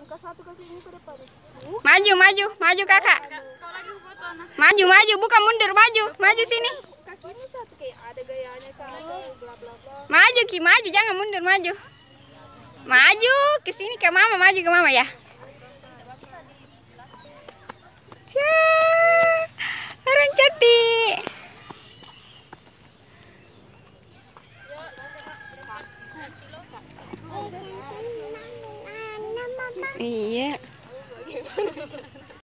angka satu kakimu ke depan. Maju, maju, maju kakak. Maju, maju, bukan mundur, maju, maju sini. Kakinya satu kayak ada gayanya bla bla bla. Maju Ki, maju, jangan mundur, maju. Maju ke sini ke mama, maju ke mama ya. Iya.